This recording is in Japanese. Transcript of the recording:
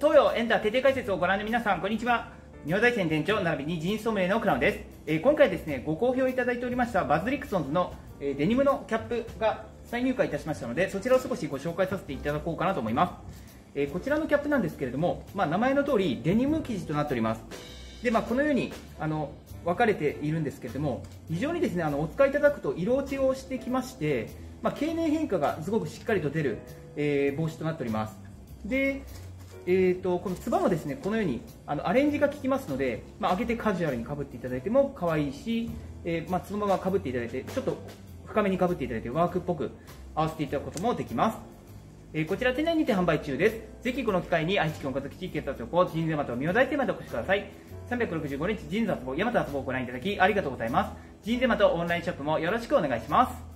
東洋エンター徹底解説をご覧の皆さんこんにちは。日本大戦店長並びにジンソムリエのクラウンです、えー今回ですねご好評いただいておりましたバズリクソンズの、えーデニムのキャップが再入荷いたしましたのでそちらを少しご紹介させていただこうかなと思います、えーこちらのキャップなんですけれども、まあ、名前の通りデニム生地となっております。で、まあ、このようにあの分かれているんですけれども非常にですねあのお使いいただくと色落ちをしてきまして、まあ、経年変化がすごくしっかりと出る、えー帽子となっております。で、えー、とこのつばもですねこのようにあのアレンジが効きますので、まあ、開けてカジュアルにかぶっていただいても可愛いし、えーまあ、そのままかぶっていただいてちょっと深めにかぶっていただいてワークっぽく合わせていただくこともできますえーこちら店内にて販売中です。ぜひこの機会に愛知県岡崎市警察庁ジンズヤマト宮台店までお越しください。365日ジンズ遊ぼう、ヤマト遊ぼをご覧いただきありがとうございます。ジンズヤマトオンラインショップもよろしくお願いします。